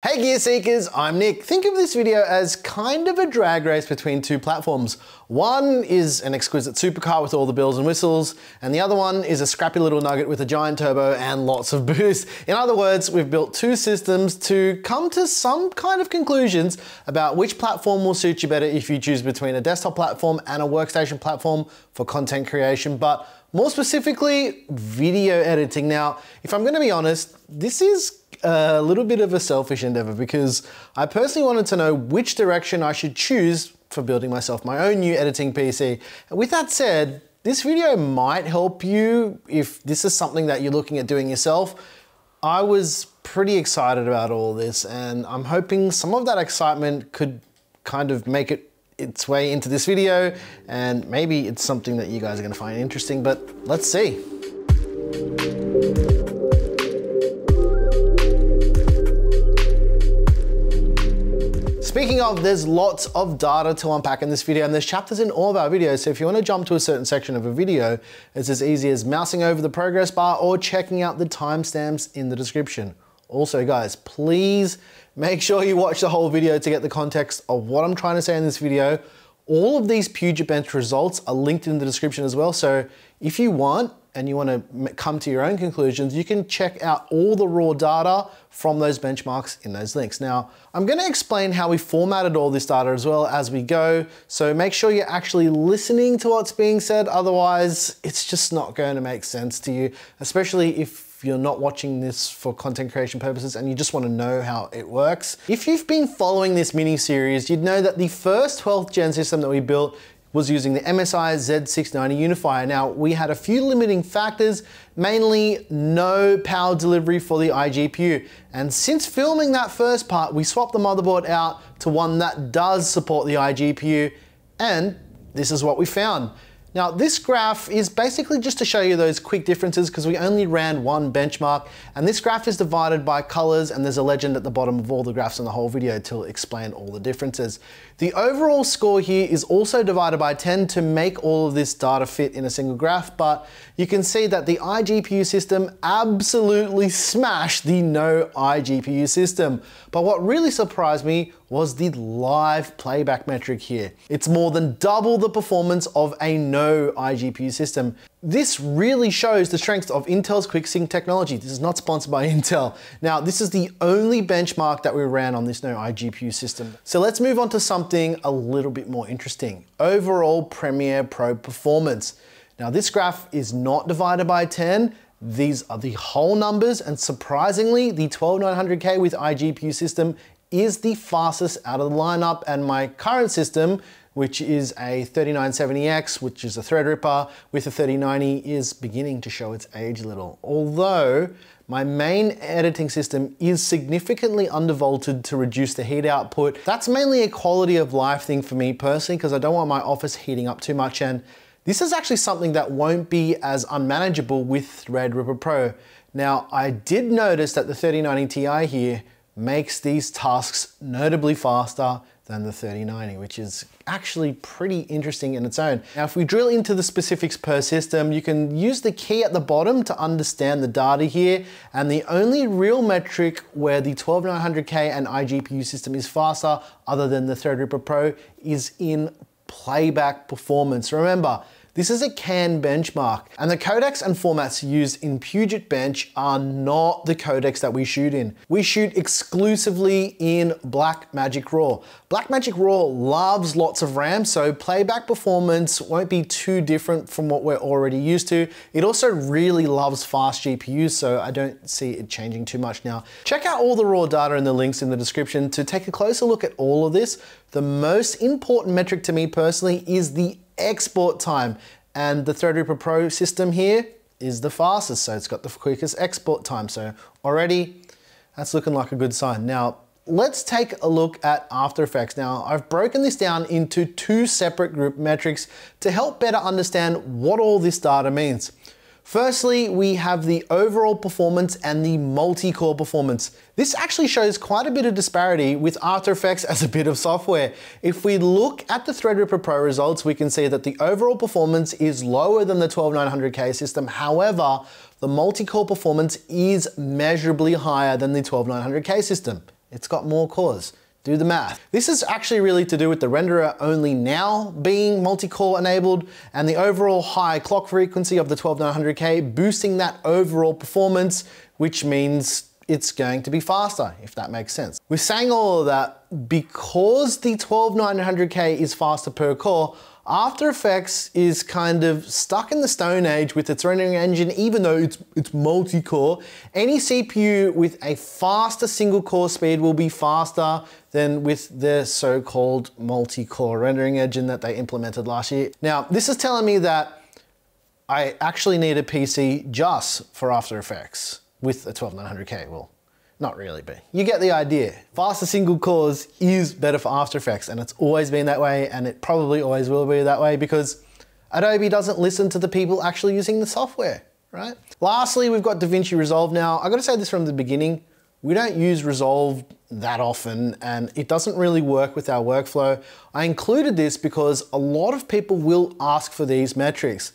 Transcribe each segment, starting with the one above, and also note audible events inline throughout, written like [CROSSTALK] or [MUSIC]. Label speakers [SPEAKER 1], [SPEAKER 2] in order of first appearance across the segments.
[SPEAKER 1] Hey Gear Seekers, I'm Nick. Think of this video as kind of a drag race between two platforms. One is an exquisite supercar with all the bells and whistles, and the other one is a scrappy little nugget with a giant turbo and lots of boost. In other words, we've built two systems to come to some kind of conclusions about which platform will suit you better if you choose between a desktop platform and a workstation platform for content creation, but more specifically, video editing. Now, if I'm gonna be honest, this is a little bit of a selfish endeavor because I personally wanted to know which direction I should choose for building myself my own new editing PC. And with that said, this video might help you if this is something that you're looking at doing yourself. I was pretty excited about all this and I'm hoping some of that excitement could kind of make it its way into this video and maybe it's something that you guys are gonna find interesting, but let's see. Speaking of, there's lots of data to unpack in this video and there's chapters in all of our videos. So if you wanna jump to a certain section of a video, it's as easy as mousing over the progress bar or checking out the timestamps in the description. Also guys, please make sure you watch the whole video to get the context of what I'm trying to say in this video. All of these Puget Bench results are linked in the description as well. So if you want, and you want to come to your own conclusions, you can check out all the raw data from those benchmarks in those links. Now, I'm going to explain how we formatted all this data as well as we go. So make sure you're actually listening to what's being said. Otherwise, it's just not going to make sense to you, especially if you're not watching this for content creation purposes and you just want to know how it works. If you've been following this mini series, you'd know that the first 12th gen system that we built was using the MSI Z690 unifier. Now, we had a few limiting factors, mainly no power delivery for the iGPU. And since filming that first part, we swapped the motherboard out to one that does support the iGPU, and this is what we found. Now this graph is basically just to show you those quick differences because we only ran one benchmark and this graph is divided by colors and there's a legend at the bottom of all the graphs in the whole video to explain all the differences. The overall score here is also divided by 10 to make all of this data fit in a single graph but you can see that the iGPU system absolutely smashed the no iGPU system. But what really surprised me was the live playback metric here. It's more than double the performance of a no iGPU system. This really shows the strength of Intel's QuickSync technology. This is not sponsored by [LAUGHS] Intel. Now, this is the only benchmark that we ran on this no iGPU system. So let's move on to something a little bit more interesting. Overall Premiere Pro performance. Now this graph is not divided by 10, these are the whole numbers and surprisingly the 12900K with iGPU system is the fastest out of the lineup and my current system which is a 3970X, which is a Threadripper with a 3090 is beginning to show its age a little. Although my main editing system is significantly undervolted to reduce the heat output. That's mainly a quality of life thing for me personally because I don't want my office heating up too much and this is actually something that won't be as unmanageable with Threadripper Pro. Now, I did notice that the 3090 Ti here makes these tasks notably faster than the 3090, which is actually pretty interesting in its own. Now, if we drill into the specifics per system, you can use the key at the bottom to understand the data here. And the only real metric where the 12900K and iGPU system is faster, other than the Threadripper Pro, is in playback performance. Remember, this is a CAN benchmark, and the codecs and formats used in Puget Bench are not the codecs that we shoot in. We shoot exclusively in Blackmagic Raw. Blackmagic Raw loves lots of RAM, so playback performance won't be too different from what we're already used to. It also really loves fast GPUs, so I don't see it changing too much now. Check out all the raw data in the links in the description to take a closer look at all of this. The most important metric to me personally is the export time. And the Threadripper Pro system here is the fastest, so it's got the quickest export time. So already that's looking like a good sign. Now, let's take a look at After Effects. Now, I've broken this down into two separate group metrics to help better understand what all this data means. Firstly, we have the overall performance and the multi-core performance. This actually shows quite a bit of disparity with After Effects as a bit of software. If we look at the Threadripper Pro results, we can see that the overall performance is lower than the 12900K system. However, the multi-core performance is measurably higher than the 12900K system. It's got more cores. Do the math. This is actually really to do with the renderer only now being multi-core enabled and the overall high clock frequency of the 12900K boosting that overall performance, which means it's going to be faster, if that makes sense. We're saying all of that because the 12900K is faster per core, after Effects is kind of stuck in the Stone Age with its rendering engine, even though it's, it's multi-core. Any CPU with a faster single core speed will be faster than with the so-called multi-core rendering engine that they implemented last year. Now, this is telling me that I actually need a PC just for After Effects with a 12900K. Well, not really, but you get the idea. Faster single cores is better for After Effects and it's always been that way and it probably always will be that way because Adobe doesn't listen to the people actually using the software, right? Lastly, we've got DaVinci Resolve now. I gotta say this from the beginning, we don't use Resolve that often and it doesn't really work with our workflow. I included this because a lot of people will ask for these metrics.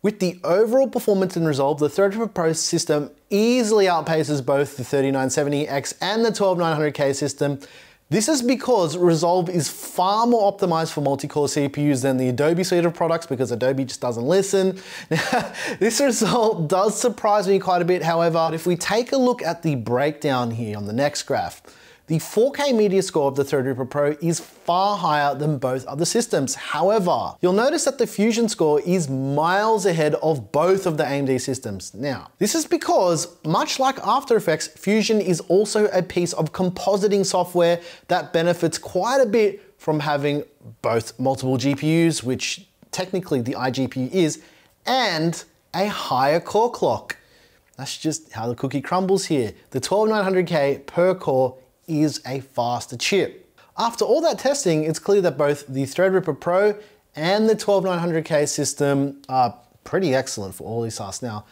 [SPEAKER 1] With the overall performance in Resolve, the Threadripper Pro system easily outpaces both the 3970X and the 12900K system. This is because Resolve is far more optimized for multi-core CPUs than the Adobe suite of products because Adobe just doesn't listen. [LAUGHS] This result does surprise me quite a bit, however, if we take a look at the breakdown here on the next graph, the 4K media score of the Threadripper Pro is far higher than both other systems. However, you'll notice that the Fusion score is miles ahead of both of the AMD systems. Now, this is because, much like After Effects, Fusion is also a piece of compositing software that benefits quite a bit from having both multiple GPUs, which technically the iGPU is, and a higher core clock. That's just how the cookie crumbles here. The 12900K per core is a faster chip. After all that testing, it's clear that both the Threadripper Pro and the 12900K system are pretty excellent for all these tasks. Now,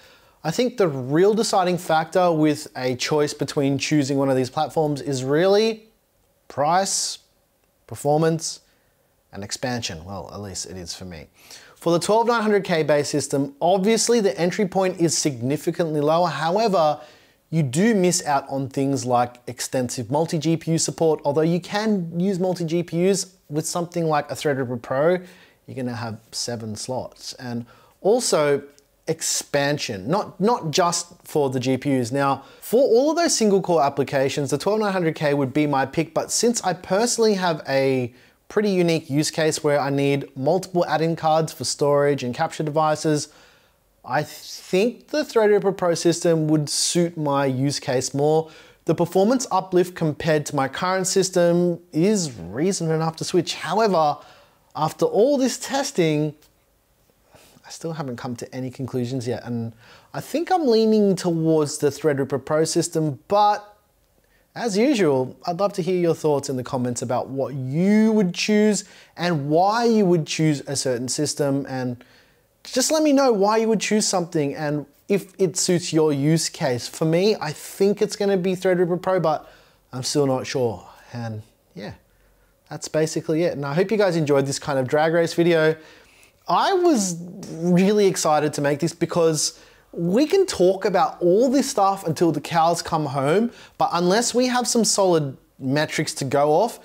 [SPEAKER 1] I think the real deciding factor with a choice between choosing one of these platforms is really price, performance, and expansion. Well, at least it is for me. For the 12900K base system, obviously the entry point is significantly lower. However, you do miss out on things like extensive multi-GPU support, although you can use multi-GPUs with something like a Threadripper Pro, you're gonna have seven slots. And also expansion, not, not just for the GPUs. Now, for all of those single core applications, the 12900K would be my pick, but since I personally have a pretty unique use case where I need multiple add-in cards for storage and capture devices, I think the Threadripper Pro system would suit my use case more. The performance uplift compared to my current system is reason enough to switch. However, after all this testing, I still haven't come to any conclusions yet. And I think I'm leaning towards the Threadripper Pro system, but as usual, I'd love to hear your thoughts in the comments about what you would choose and why you would choose a certain system and just let me know why you would choose something and if it suits your use case. For me, I think it's gonna be Threadripper Pro, but I'm still not sure. And yeah, that's basically it. And I hope you guys enjoyed this kind of drag race video. I was really excited to make this because we can talk about all this stuff until the cows come home, but unless we have some solid metrics to go off,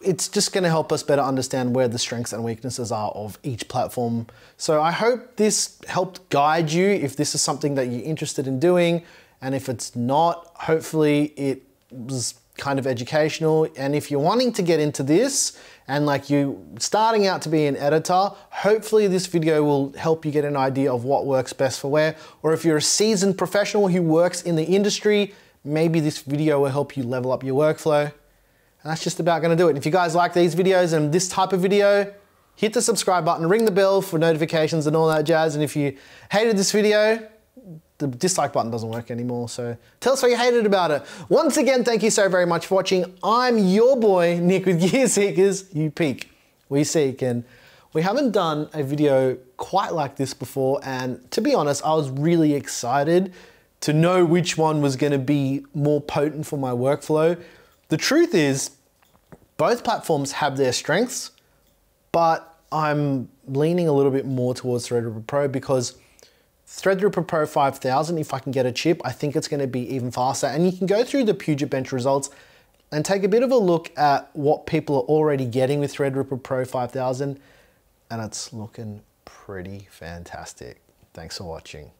[SPEAKER 1] it's just going to help us better understand where the strengths and weaknesses are of each platform. So I hope this helped guide you if this is something that you're interested in doing. And if it's not, hopefully it was kind of educational. And if you're wanting to get into this and like you starting out to be an editor, hopefully this video will help you get an idea of what works best for where. Or if you're a seasoned professional who works in the industry, maybe this video will help you level up your workflow. And that's just about gonna do it. If you guys like these videos and this type of video, hit the subscribe button, ring the bell for notifications and all that jazz. And if you hated this video, the dislike button doesn't work anymore, so tell us what you hated about it. Once again, thank you so very much for watching. I'm your boy, Nick with [LAUGHS] Gear Seekers. You peek, we seek, and we haven't done a video quite like this before, and to be honest, I was really excited to know which one was gonna be more potent for my workflow. The truth is, both platforms have their strengths, but I'm leaning a little bit more towards Threadripper Pro because Threadripper Pro 5000, if I can get a chip, I think it's gonna be even faster. And you can go through the Puget Bench results and take a bit of a look at what people are already getting with Threadripper Pro 5000 and it's looking pretty fantastic. Thanks for watching.